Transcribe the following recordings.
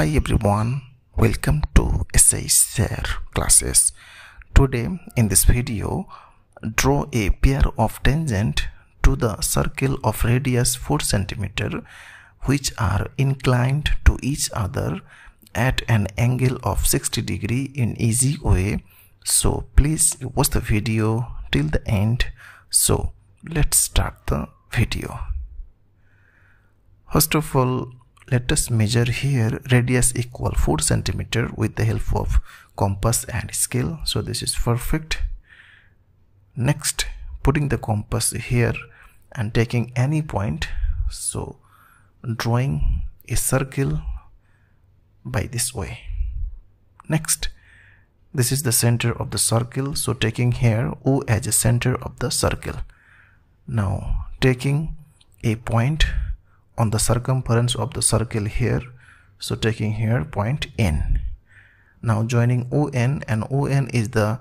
Hi everyone, welcome to SH Sir classes. Today in this video, draw a pair of tangent to the circle of radius 4 cm which are inclined to each other at an angle of 60 degree in easy way. So please watch the video till the end. So let's start the video. First of all, let us measure here radius equal 4 centimeter with the help of compass and scale. So this is perfect. Next putting the compass here and taking any point. So drawing a circle by this way. Next this is the center of the circle. So taking here o as a center of the circle. Now taking a point on the circumference of the circle here. So taking here point n. Now joining on and on is the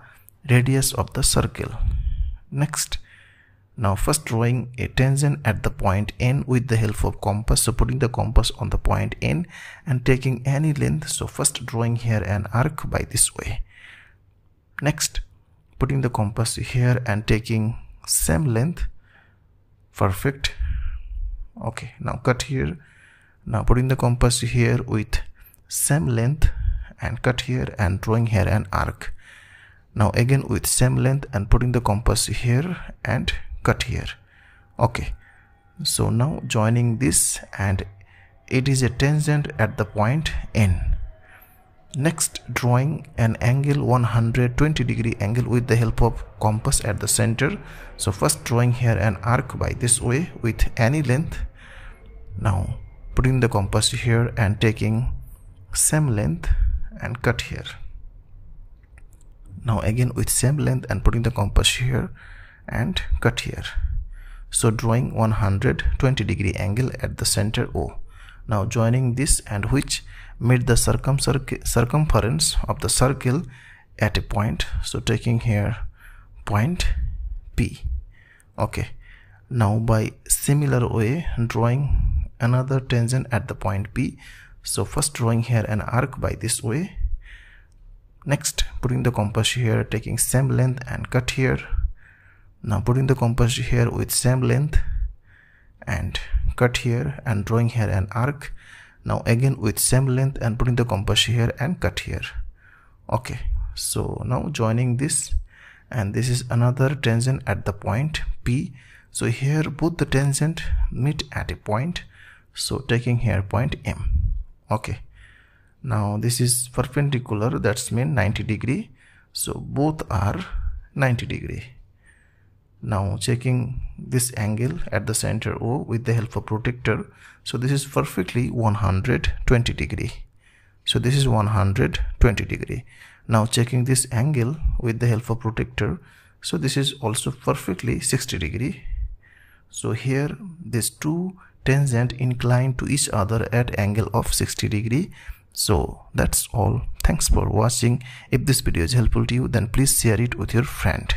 radius of the circle. Next. Now first drawing a tangent at the point n with the help of compass. So putting the compass on the point n and taking any length. So first drawing here an arc by this way. Next. Putting the compass here and taking same length. Perfect okay now cut here. Now putting the compass here with same length and cut here and drawing here an arc. Now again with same length and putting the compass here and cut here. Okay so now joining this and it is a tangent at the point n. Next drawing an angle 120 degree angle with the help of compass at the center. So first drawing here an arc by this way with any length now putting the compass here and taking same length and cut here. Now again with same length and putting the compass here and cut here. So drawing 120 degree angle at the center O. Now joining this and which made the circumference of the circle at a point. So taking here point P. Okay. Now by similar way drawing another tangent at the point P so first drawing here an arc by this way. Next putting the compass here taking same length and cut here. Now putting the compass here with same length and cut here and drawing here an arc. Now again with same length and putting the compass here and cut here. Okay so now joining this and this is another tangent at the point P so here both the tangent meet at a point. So taking here point m. Okay. Now this is perpendicular. That's mean 90 degree. So both are 90 degree. Now checking this angle at the center O with the help of protractor so this is perfectly 120 degree. So this is 120 degree. Now checking this angle with the help of protractor so this is also perfectly 60 degree so here these two tangent inclined to each other at angle of 60 degree. So that's all. Thanks for watching. If this video is helpful to you then please share it with your friend